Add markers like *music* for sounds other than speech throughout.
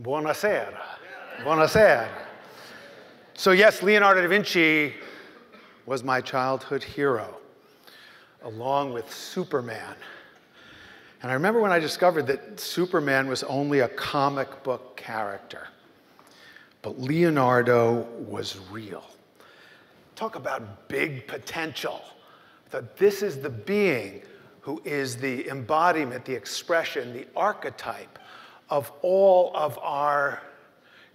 Buonasera. Buonasera. So, yes, Leonardo da Vinci was my childhood hero, along with Superman. And I remember when I discovered that Superman was only a comic book character, but Leonardo was real. Talk about big potential. That this is the being who is the embodiment, the expression, the archetype of all of our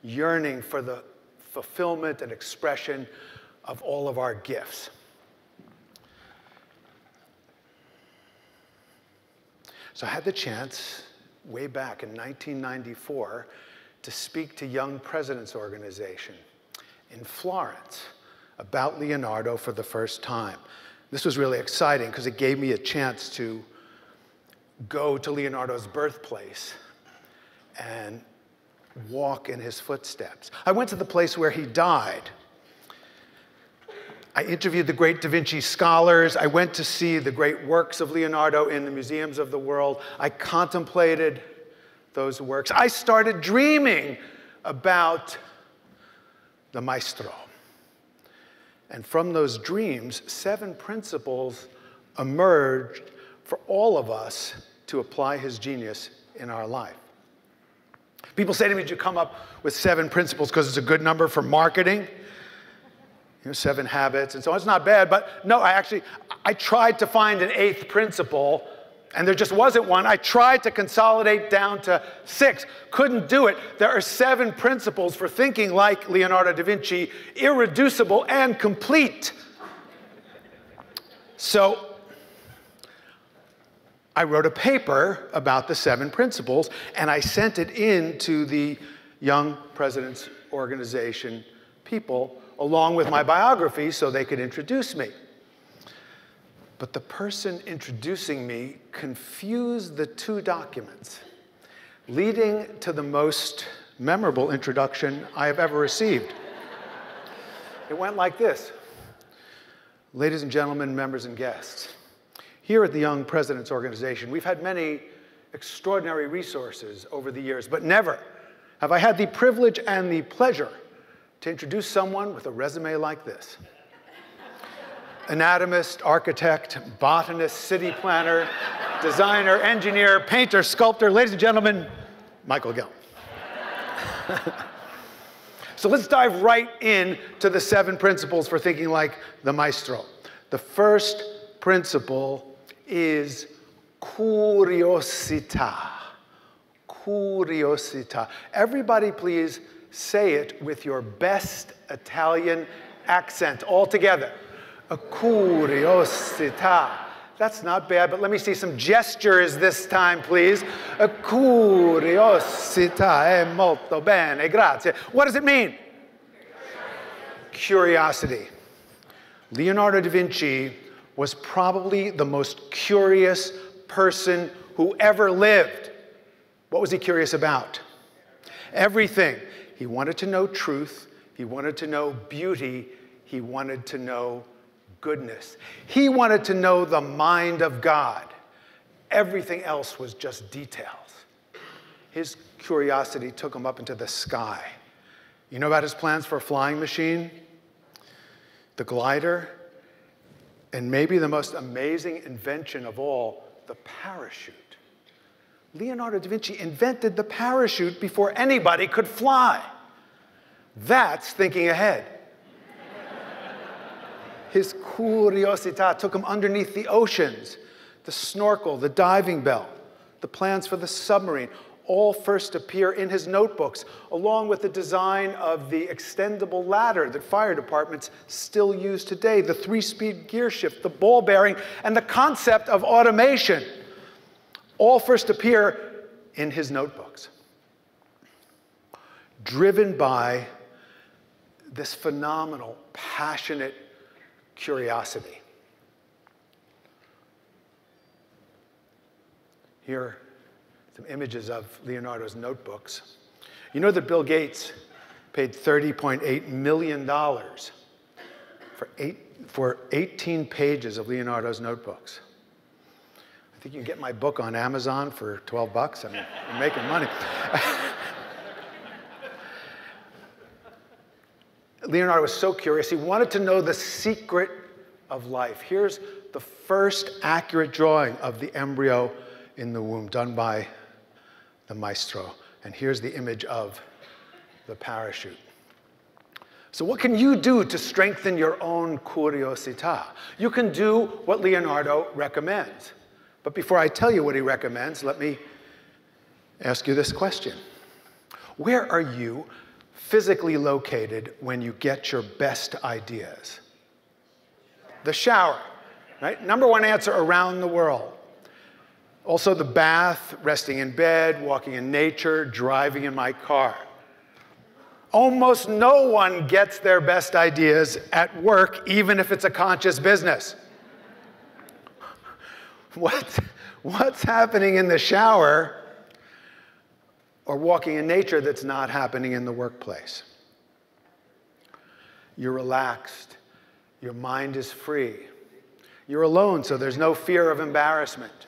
yearning for the fulfillment and expression of all of our gifts. So I had the chance way back in 1994 to speak to Young Presidents Organization in Florence about Leonardo for the first time. This was really exciting because it gave me a chance to go to Leonardo's birthplace and walk in his footsteps. I went to the place where he died. I interviewed the great Da Vinci scholars. I went to see the great works of Leonardo in the museums of the world. I contemplated those works. I started dreaming about the maestro. And from those dreams, seven principles emerged for all of us to apply his genius in our life. People say to me, Did you come up with seven principles because it's a good number for marketing? You know, seven habits and so on. It's not bad, but no, I actually I tried to find an eighth principle and there just wasn't one. I tried to consolidate down to six, couldn't do it. There are seven principles for thinking like Leonardo da Vinci, irreducible and complete. So I wrote a paper about the seven principles and I sent it in to the Young Presidents Organization people along with my biography so they could introduce me. But the person introducing me confused the two documents, leading to the most memorable introduction I have ever received. It went like this Ladies and gentlemen, members and guests, here at the Young Presidents Organization, we've had many extraordinary resources over the years, but never have I had the privilege and the pleasure to introduce someone with a resume like this anatomist, architect, botanist, city planner, designer, engineer, painter, sculptor. Ladies and gentlemen, Michael Gelb. *laughs* so let's dive right in to the seven principles for thinking like the maestro. The first principle is curiosità. Curiosità. Everybody, please say it with your best Italian accent all together. A curiosità. That's not bad, but let me see some gestures this time, please. A curiosità è molto bene, grazie. What does it mean? Curiosity. Leonardo da Vinci was probably the most curious person who ever lived. What was he curious about? Everything. He wanted to know truth, he wanted to know beauty, he wanted to know goodness. He wanted to know the mind of God. Everything else was just details. His curiosity took him up into the sky. You know about his plans for a flying machine? The glider? And maybe the most amazing invention of all, the parachute. Leonardo da Vinci invented the parachute before anybody could fly. That's thinking ahead. His curiosità took him underneath the oceans, the snorkel, the diving bell, the plans for the submarine, all first appear in his notebooks, along with the design of the extendable ladder that fire departments still use today, the three speed gear shift, the ball bearing, and the concept of automation. All first appear in his notebooks. Driven by this phenomenal, passionate curiosity. Here some images of Leonardo's notebooks. You know that Bill Gates paid $30.8 million for, eight, for 18 pages of Leonardo's notebooks. I think you can get my book on Amazon for 12 bucks. I mean, you're making money. *laughs* Leonardo was so curious. He wanted to know the secret of life. Here's the first accurate drawing of the embryo in the womb done by the maestro. And here's the image of the parachute. So, what can you do to strengthen your own curiosità? You can do what Leonardo recommends. But before I tell you what he recommends, let me ask you this question Where are you physically located when you get your best ideas? The shower, right? Number one answer around the world. Also, the bath, resting in bed, walking in nature, driving in my car. Almost no one gets their best ideas at work, even if it's a conscious business. What, what's happening in the shower or walking in nature that's not happening in the workplace? You're relaxed, your mind is free. You're alone, so there's no fear of embarrassment.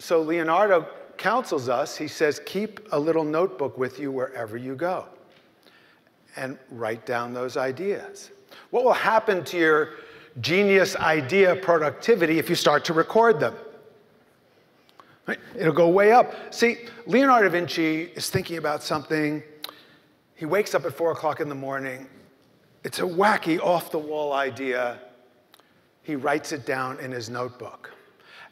So Leonardo counsels us, he says, keep a little notebook with you wherever you go and write down those ideas. What will happen to your genius idea productivity if you start to record them? Right? It'll go way up. See, Leonardo da Vinci is thinking about something. He wakes up at four o'clock in the morning. It's a wacky, off the wall idea. He writes it down in his notebook.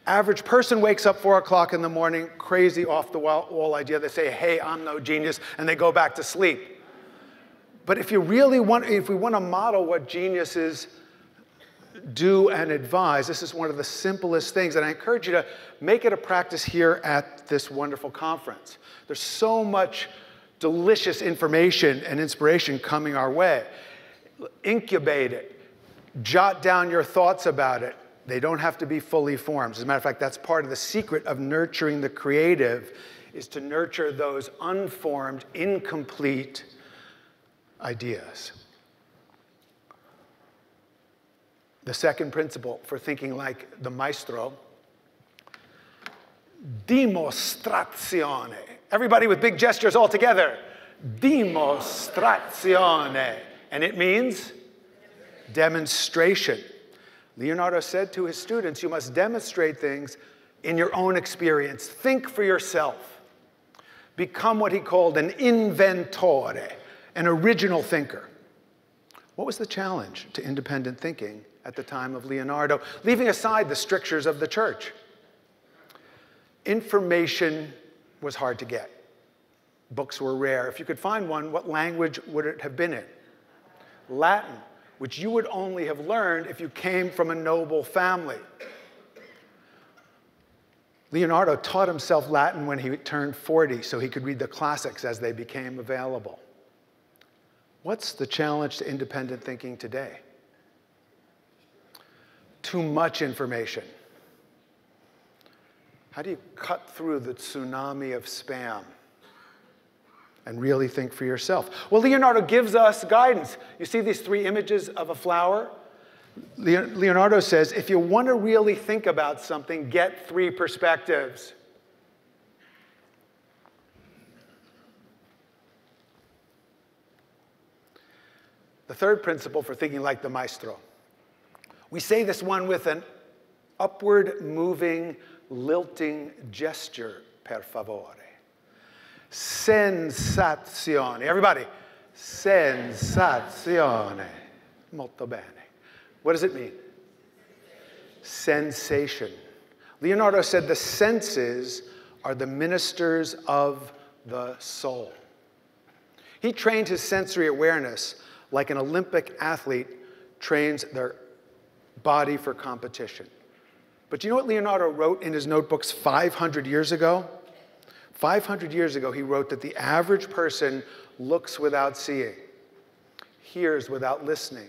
Average person wakes up four o'clock in the morning, crazy off the wall idea. They say, hey, I'm no genius, and they go back to sleep. But if you really want, if we want to model what geniuses do and advise, this is one of the simplest things. And I encourage you to make it a practice here at this wonderful conference. There's so much delicious information and inspiration coming our way. Incubate it, jot down your thoughts about it, they don't have to be fully formed. As a matter of fact, that's part of the secret of nurturing the creative is to nurture those unformed, incomplete ideas. The second principle for thinking like the maestro, dimostrazione. Everybody with big gestures all together. Dimostrazione. And it means demonstration. Leonardo said to his students, You must demonstrate things in your own experience. Think for yourself. Become what he called an inventore, an original thinker. What was the challenge to independent thinking at the time of Leonardo, leaving aside the strictures of the church? Information was hard to get. Books were rare. If you could find one, what language would it have been in? Latin which you would only have learned if you came from a noble family. Leonardo taught himself Latin when he turned 40 so he could read the classics as they became available. What's the challenge to independent thinking today? Too much information. How do you cut through the tsunami of spam? And really think for yourself. Well, Leonardo gives us guidance. You see these three images of a flower? Leonardo says if you want to really think about something, get three perspectives. The third principle for thinking like the maestro. We say this one with an upward moving, lilting gesture, per favore. Sensazione. Everybody. Sensazione. Molto bene. What does it mean? Sensation. Leonardo said the senses are the ministers of the soul. He trained his sensory awareness like an Olympic athlete trains their body for competition. But do you know what Leonardo wrote in his notebooks 500 years ago? 500 years ago, he wrote that the average person looks without seeing, hears without listening,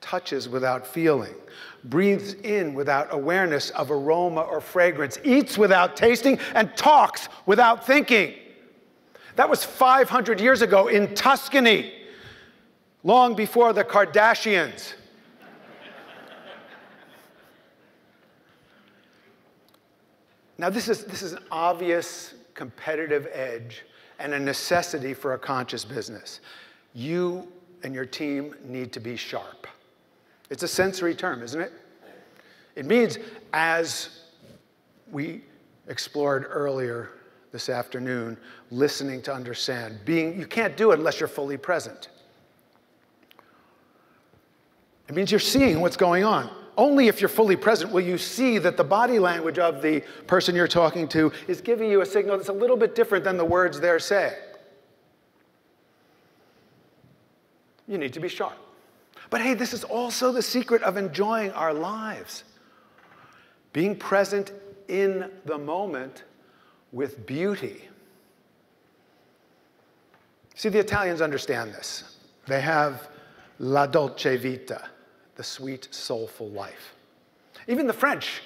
touches without feeling, breathes in without awareness of aroma or fragrance, eats without tasting, and talks without thinking. That was 500 years ago in Tuscany, long before the Kardashians. Now, this is, this is an obvious competitive edge and a necessity for a conscious business. You and your team need to be sharp. It's a sensory term, isn't it? It means, as we explored earlier this afternoon, listening to understand. Being, you can't do it unless you're fully present. It means you're seeing what's going on. Only if you're fully present will you see that the body language of the person you're talking to is giving you a signal that's a little bit different than the words they're saying. You need to be sharp. But hey, this is also the secret of enjoying our lives. Being present in the moment with beauty. See, the Italians understand this. They have la dolce vita, the sweet, soulful life. Even the French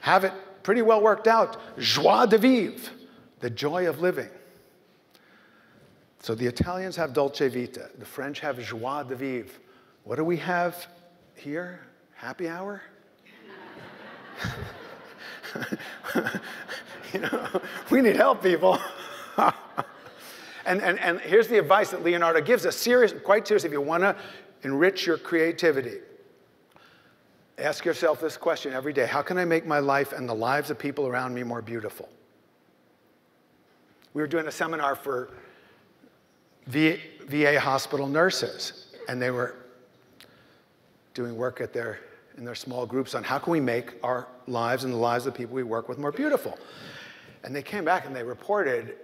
have it pretty well worked out joie de vivre, the joy of living. So the Italians have dolce vita, the French have joie de vivre. What do we have here? Happy hour? *laughs* you know, we need help, people. *laughs* and, and, and here's the advice that Leonardo gives us serious, quite serious, if you want to enrich your creativity. Ask yourself this question every day How can I make my life and the lives of people around me more beautiful? We were doing a seminar for VA, VA hospital nurses, and they were doing work at their, in their small groups on how can we make our lives and the lives of the people we work with more beautiful. And they came back and they reported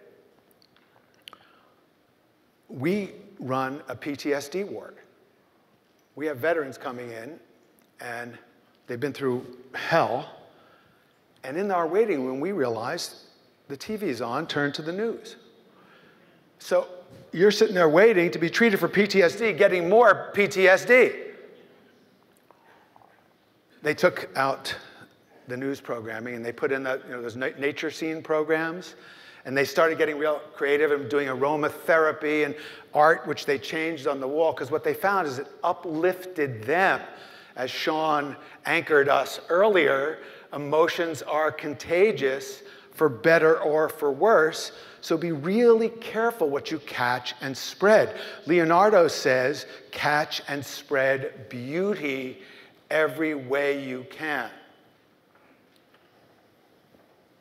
we run a PTSD ward. We have veterans coming in and they've been through hell. And in our waiting room, we realized the TV's on, turn to the news. So you're sitting there waiting to be treated for PTSD, getting more PTSD. They took out the news programming and they put in the, you know, those nature scene programs. And they started getting real creative and doing aromatherapy and art, which they changed on the wall, because what they found is it uplifted them. As Sean anchored us earlier, emotions are contagious for better or for worse. So be really careful what you catch and spread. Leonardo says, catch and spread beauty every way you can.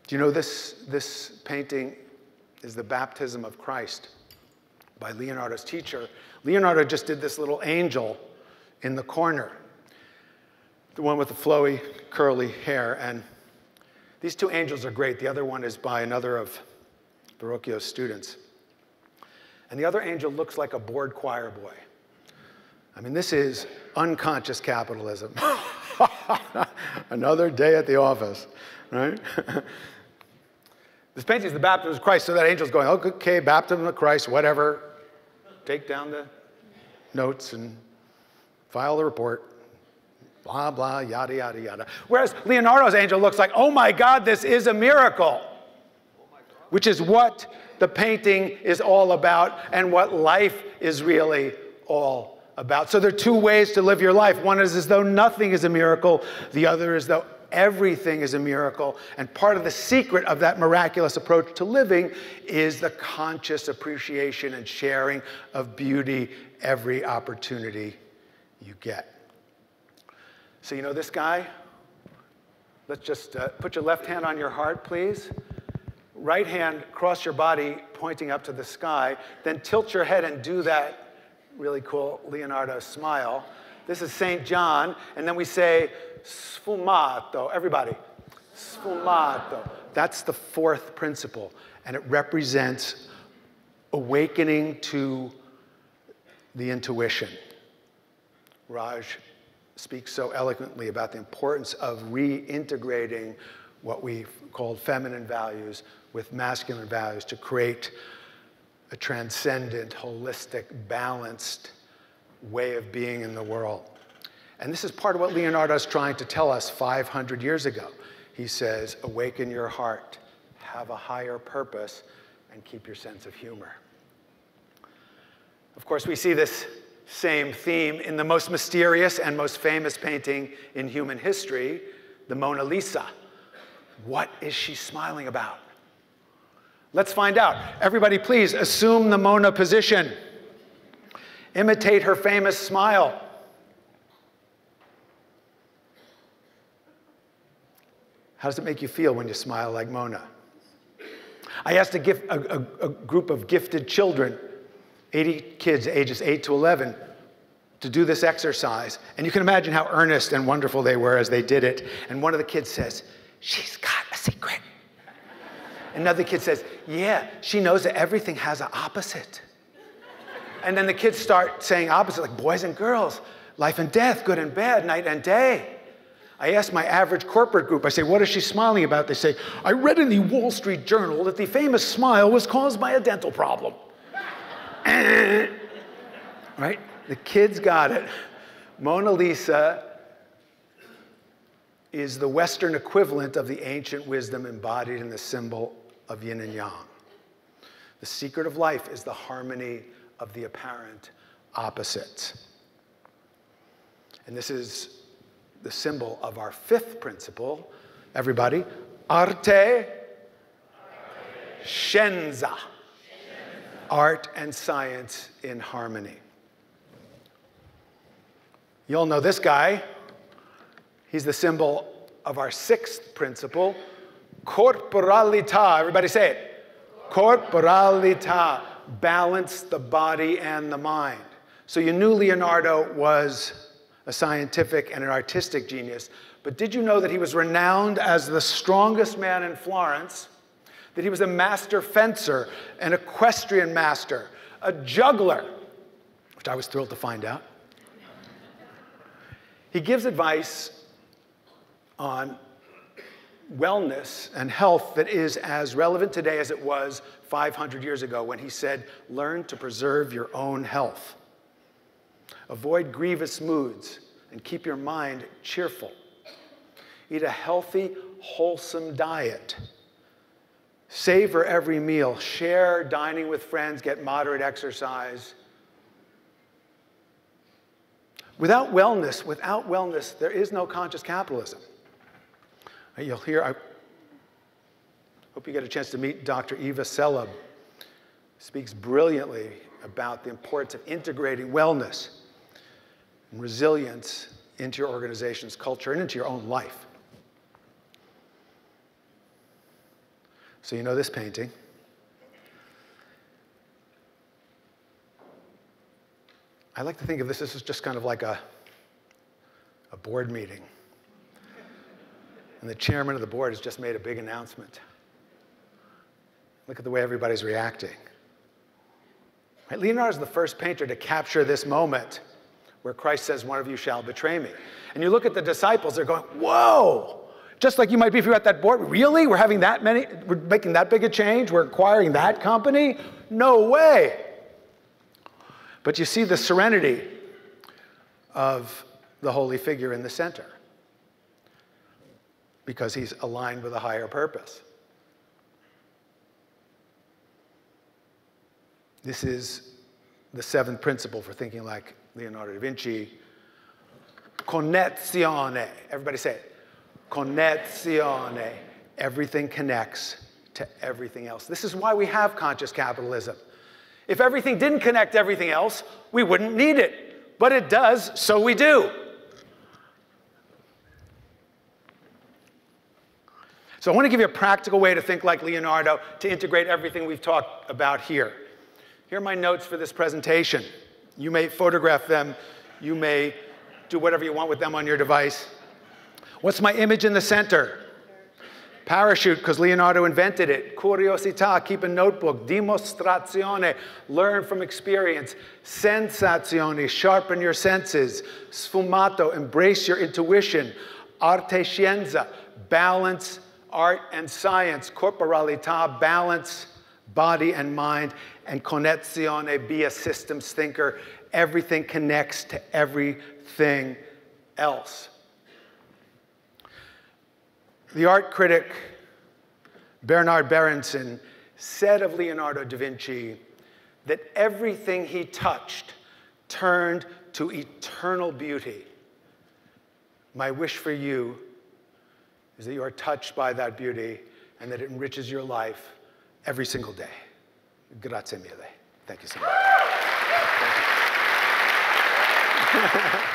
Do you know this, this painting is the baptism of Christ by Leonardo's teacher? Leonardo just did this little angel in the corner, the one with the flowy, curly hair. And these two angels are great. The other one is by another of Verrocchio's students. And the other angel looks like a bored choir boy. I mean, this is unconscious capitalism. *laughs* Another day at the office, right? *laughs* This painting is the baptism of Christ, so that angel's going, okay, baptism of Christ, whatever. Take down the notes and file the report. Blah, blah, yada, yada, yada. Whereas Leonardo's angel looks like, oh my God, this is a miracle, which is what the painting is all about and what life is really all about. So there are two ways to live your life. One is as though nothing is a miracle, the other is though everything is a miracle. And part of the secret of that miraculous approach to living is the conscious appreciation and sharing of beauty every opportunity you get. So, you know, this guy, let's just uh, put your left hand on your heart, please. Right hand, cross your body, pointing up to the sky. Then tilt your head and do that really cool Leonardo smile. This is St. John. And then we say, sfumato. Everybody, sfumato. That's the fourth principle, and it represents awakening to the intuition. Raj speaks so eloquently about the importance of reintegrating what we've called feminine values with masculine values to create a transcendent, holistic, balanced way of being in the world. And this is part of what Leonardo is trying to tell us 500 years ago. He says, awaken your heart, have a higher purpose, and keep your sense of humor. Of course, we see this same theme in the most mysterious and most famous painting in human history, the Mona Lisa. What is she smiling about? Let's find out. Everybody, please assume the Mona position. Imitate her famous smile. How does it make you feel when you smile like Mona? I asked a, gift, a, a, a, group of gifted children, 80 kids ages 8 to 11, to do this exercise. And you can imagine how earnest and wonderful they were as they did it. And one of the kids says, She's got a secret. Another kid says, Yeah, she knows that everything has an opposite. And then the kids start saying opposite, like boys and girls, life and death, good and bad, night and day. I ask my average corporate group, I say, What is she smiling about? They say, I read in the Wall Street Journal that the famous smile was caused by a dental problem. *coughs* right? The kids got it. Mona Lisa is the Western equivalent of the ancient wisdom embodied in the symbol of yin and yang. The secret of life is the harmony of the apparent opposites. And this is the symbol of our fifth principle. Everybody, arte, scienza. Art and science in harmony. You all know this guy. He's the symbol of our sixth principle, corporalita. Everybody say it. Corporalita. Balance the body and the mind. So you knew Leonardo was a scientific and an artistic genius, but did you know that he was renowned as the strongest man in Florence? That he was a master fencer, an equestrian master, a juggler, which I was thrilled to find out. He gives advice on wellness and health that is as relevant today as it was 500 years ago when he said, Learn to preserve your own health. Avoid grievous moods and keep your mind cheerful. Eat a healthy, wholesome diet. Savor every meal. Share dining with friends. Get moderate exercise. Without wellness, without wellness, there is no conscious capitalism. Uh, you'll hear, I hope you get a chance to meet Dr. Eva Selhub. Speaks brilliantly about the importance of integrating wellness and resilience into your organization's culture and into your own life. So, you know this painting. I like to think of this as just kind of like a, a board meeting and the chairman of the board has just made a big announcement. Look at the way everybody's reacting. Leonardo is the first painter to capture this moment where Christ says, One of you shall betray me. And you look at the disciples, they're going, Whoa! Just like you might be if you're at that board. Really? We're having that many, we're making that big a change? We're acquiring that company? No way. But you see the serenity of the holy figure in the center because he's aligned with a higher purpose. This is the seventh principle for thinking like Leonardo da Vinci. Connessione. Everybody say it. Connessione. Everything connects to everything else. This is why we have conscious capitalism. If everything didn't connect everything else, we wouldn't need it. But it does, so we do. So I want to give you a practical way to think like Leonardo to integrate everything we've talked about here. Here are my notes for this presentation. You may photograph them. You may do whatever you want with them on your device. What's my image in the center? Parachute, because Leonardo invented it. Curiosità, keep a notebook. Dimostrazione, learn from experience. Sensazione, sharpen your senses. Sfumato, embrace your intuition. Arte scienza, balance art and science, corporalita, balance, body and mind, and connessione, be a systems thinker. Everything connects to everything else. The art critic Bernard Berenson said of Leonardo da Vinci that everything he touched turned to eternal beauty. My wish for you is that you are touched by that beauty and that it enriches your life every single day. Grazie mille. Thank you so much. *laughs*